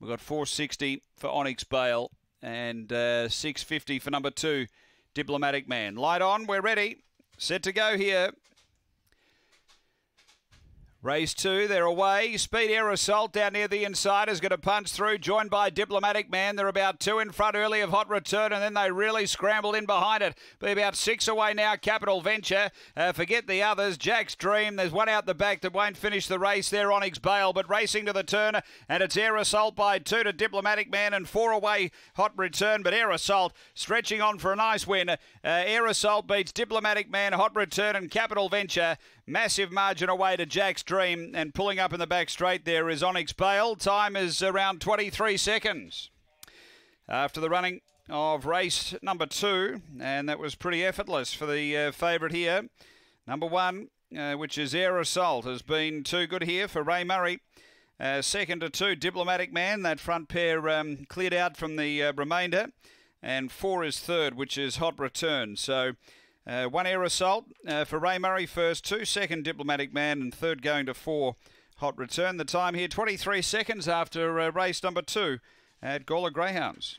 We've got 460 for Onyx Bale and uh, 650 for number two, Diplomatic Man. Light on, we're ready. Set to go here. Race two, they're away. Speed Air Assault down near the inside is going to punch through, joined by Diplomatic Man. They're about two in front early of Hot Return, and then they really scrambled in behind it. Be about six away now, Capital Venture. Uh, forget the others. Jack's Dream. There's one out the back that won't finish the race there, Onyx Bale, but racing to the turn, and it's Air Assault by two to Diplomatic Man, and four away Hot Return, but Air Assault stretching on for a nice win. Uh, Air Assault beats Diplomatic Man, Hot Return, and Capital Venture. Massive margin away to Jack's Dream, and pulling up in the back straight there is Onyx Bale. Time is around 23 seconds. After the running of race number two, and that was pretty effortless for the uh, favourite here. Number one, uh, which is Air Assault, has been too good here for Ray Murray. Uh, second to two, Diplomatic Man. That front pair um, cleared out from the uh, remainder. And four is third, which is Hot Return. So uh, one air assault uh, for Ray Murray first, two second diplomatic man, and third going to four hot return. The time here 23 seconds after uh, race number two at Gawler Greyhounds.